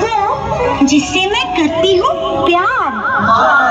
वो जिससे मैं करती हूँ प्यार।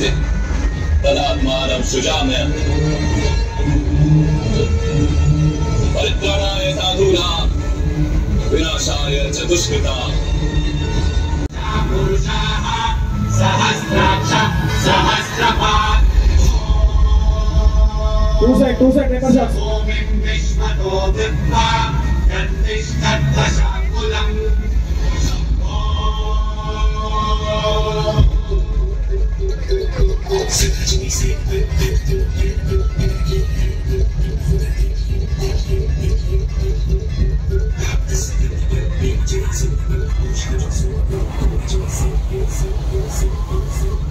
तलाब मानव सुजाम है परित्राणाय साधूना। विनाशाय च दुष्कृता। सहस्राक्ष सहस्रपाद टू सेट टू सेट नेपर शॉट ओम विश्वतो दिव्या